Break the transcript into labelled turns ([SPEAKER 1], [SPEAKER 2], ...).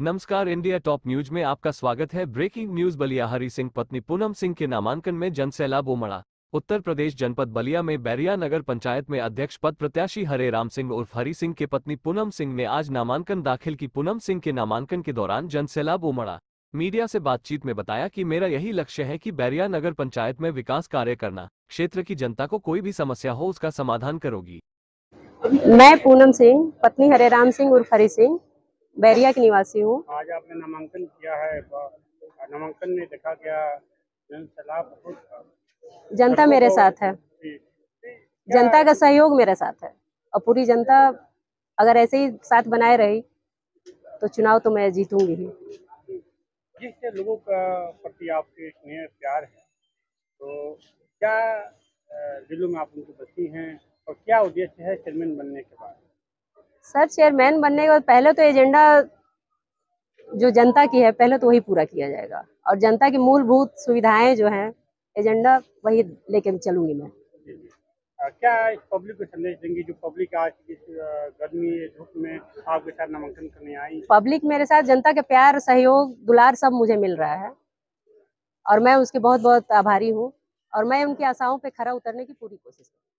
[SPEAKER 1] नमस्कार, India top news में आपका स्वागत है। ब्रेकिंग न्यूज़ बलिया हरि सिंह पत्नी पूनम सिंह के नामांकन में जनसैलाब उमड़ा। उत्तर प्रदेश जनपद बलिया में बैरिया नगर पंचायत में अध्यक्ष पद प्रत्याशी हरे राम सिंह उर्फ़ हरी सिंह के पत्नी पूनम सिंह ने आज नामांकन दाखिल की। पूनम सिंह के नामांकन के दौरान जनसैलाब उमड़ा। मीडिया से बातचीत में बताया कि मेरा यही लक्ष्य है कि बैरिया नगर पंचायत में विकास कार्य करना, क्षेत्र की जनता को कोई भी समस्या हो उसका समाधान करोगी।
[SPEAKER 2] मैं पूनम सिंह, पत्नी हरे राम सिंह उर्फ़ हरि सिंह बैरिया की निवासी हूँ।
[SPEAKER 3] आज आपने नामांकन किया है नामांकन में देखा गया।
[SPEAKER 2] जनता मेरे साथ है। जनता का सहयोग मेरे साथ है और पूरी जनता अगर ऐसे ही साथ बनाए रही तो चुनाव तो मैं जीतूँगी ही।
[SPEAKER 3] जिस लोगों का प्रति आपके स्नेह प्यार है तो क्या दिलों में आप उनको बसी हैं और क्या उद्देश्य है चेयरमैन बनने के बाद?
[SPEAKER 2] सर चेयरमैन बनने के बाद पहले तो एजेंडा जो जनता की है पहले तो वही पूरा किया जाएगा। और जनता की मूलभूत सुविधाएँ जो हैं एजेंडा वही लेके चलूँगी मैं।
[SPEAKER 3] क्या पब्लिक को संदेश देंगी जो पब्लिक आज इस गर्मी धूप में आपके साथ नामांकन करने आई?
[SPEAKER 2] पब्लिक मेरे साथ जनता के प्यार सहयोग दुलार सब मुझे मिल रहा है। और मैं उसके बहुत बहुत आभारी हूँ। और मैं उनकी आशाओं पे खरा उतरने की पूरी कोशिश करूँ